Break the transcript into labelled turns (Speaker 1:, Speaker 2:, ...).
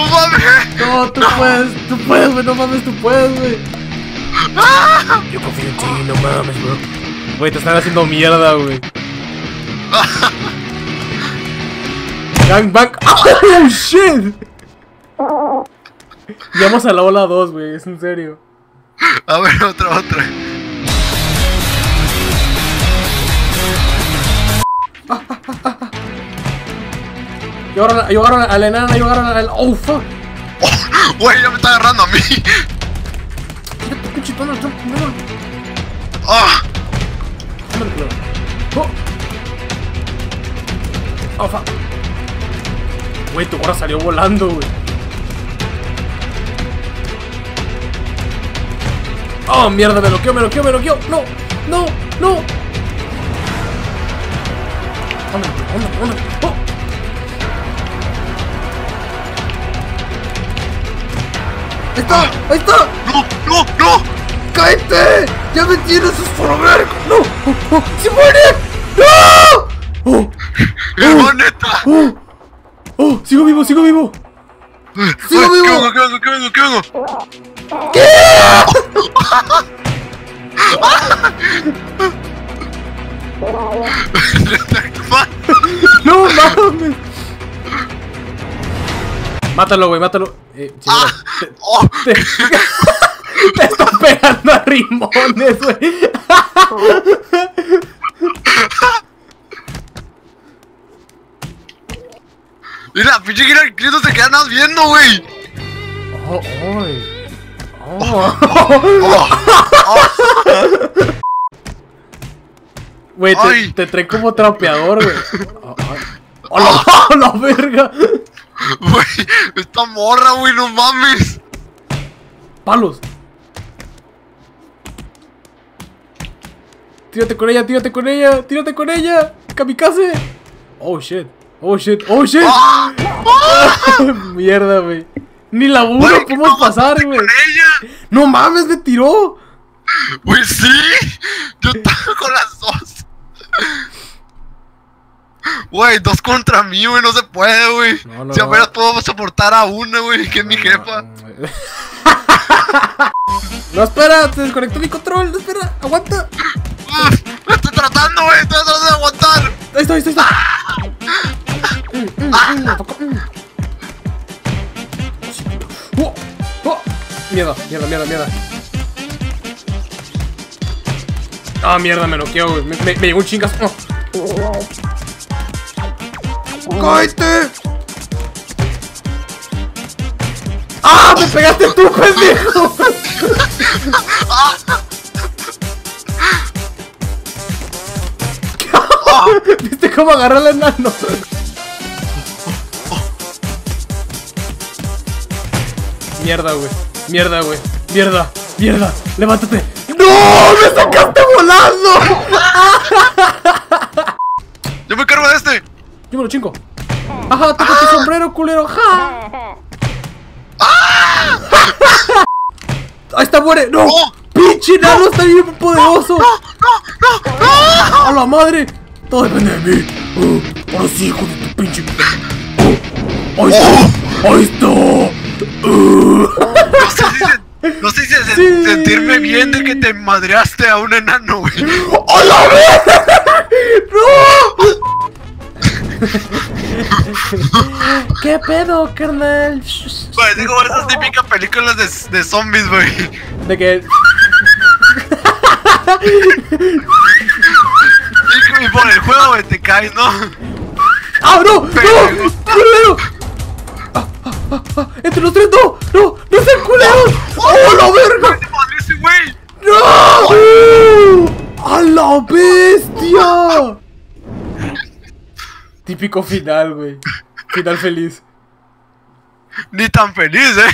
Speaker 1: ¡No mames!
Speaker 2: No, tú puedes, tú puedes, güey, no mames, tú puedes, güey. Yo confío en ti, no mames, bro. Güey, te están haciendo mierda, güey. Gangbang. ¡Oh, shit! Llegamos a la ola 2, güey, es en serio.
Speaker 1: A ver, otra, otra.
Speaker 2: Llegaron, a- llegaron a la enana, llegaron a la... ¡Oh, fuck!
Speaker 1: Oh, Güey, ya me está agarrando a mí.
Speaker 2: Quítate, pinche Trump, primero.
Speaker 1: Ah.
Speaker 2: ¡Oh! ¡Oh, fuck! Güey, tu gorra salió volando, güey. ¡Oh, mierda! Me bloqueó, me bloqueó, me bloqueó. ¡No! ¡No! ¡No! ¡Ándale, ándale, ándale! ¡Oh! ¡Ahí está! ¡Ahí está!
Speaker 1: no, no, no.
Speaker 2: ¡Cállate! ¡Ya me tienes esforzar! ¡No! ¡Oh, oh! ¡Se muere! ¡No! ¡Oh!
Speaker 1: Hermano, neta.
Speaker 2: ¡Oh! ¡Oh! ¡Sigo vivo, sigo vivo! ¡Sigo
Speaker 1: Ay,
Speaker 2: vivo!
Speaker 1: ¿Qué vengo, qué vengo, qué vengo, qué vengo?
Speaker 2: ¡No mames! Mátalo, güey, mátalo. Eh,
Speaker 1: Ah,
Speaker 2: te,
Speaker 1: oh,
Speaker 2: te, te está pegando a rimones, güey.
Speaker 1: mira, pinche Kira Cristo se queda nada más viendo, güey.
Speaker 2: Oh. Oh.
Speaker 1: Oh,
Speaker 2: Güey, te, te traen como trapeador, güey. Ay. ¡Oh, oh, verga!
Speaker 1: güey, esta morra, güey, no mames.
Speaker 2: ¡Palos! Tírate con ella, tírate con ella, tírate con ella. Kamikaze. Oh shit. Oh shit. Oh shit.
Speaker 1: Ah,
Speaker 2: Mierda, güey. Ni la uno podemos
Speaker 1: ¿cómo
Speaker 2: pasar, güey. No mames, me tiró.
Speaker 1: Güey, sí. Yo estaba con las dos. Güey, dos contra mí, güey, no se puede, güey.
Speaker 2: No, no,
Speaker 1: si
Speaker 2: no.
Speaker 1: apenas puedo soportar a una, güey, que es mi jefa.
Speaker 2: No, espera, se desconectó mi control. No, espera, aguanta.
Speaker 1: Uf, lo estoy tratando, güey, estoy tratando de aguantar.
Speaker 2: Ahí está, ahí está, ahí está. Mm, mm, mm, me tocó, mm. Oh, oh. Mierda, mierda, mierda, mierda. Ah, mierda, me noqueó, güey. Me, me, me llegó un chingas. Oh. ¡Cállate! ¡Ah! ¡Me pegaste tú, pendejo! ¿Viste cómo agarró el enano? Mierda, güey. Mierda, güey. Mierda. Mierda. Levántate. ¡No! ¡Me sacaste volando!
Speaker 1: Yo me cargo de este.
Speaker 2: Yo me lo chingo. Ajá, toca tu sombrero, culero. ¡Ja! ¡Ahí está, muere! ¡No!
Speaker 1: ¡No!
Speaker 2: ¡Pinche enano está bien poderoso! ¡A la madre! Todo depende de mí. Uh, ahora sí, hijo de tu pinche. Uh, ¡Ahí está! ¡Ahí está! Uh.
Speaker 1: No sé si, se- no sé si se-
Speaker 2: Sí.
Speaker 1: sentirme bien de que te madreaste a un enano, güey.
Speaker 2: ¡A la vez! ¿Qué pedo, carnal?
Speaker 1: Güey, digo, esas típicas películas de, de zombies, güey.
Speaker 2: De que.
Speaker 1: Y por el juego, güey, te caes, ¿no?
Speaker 2: ¡Ah, no! ¡No! ¡Culero! ¡Ah, ah, ah, ah! ¡Entre los tres no! ¡No! ¡No sean culeros! ¡Oh, la verga! ¡No! ¡A la bestia! Típico final, güey. Final feliz.
Speaker 1: Ni tan feliz, eh.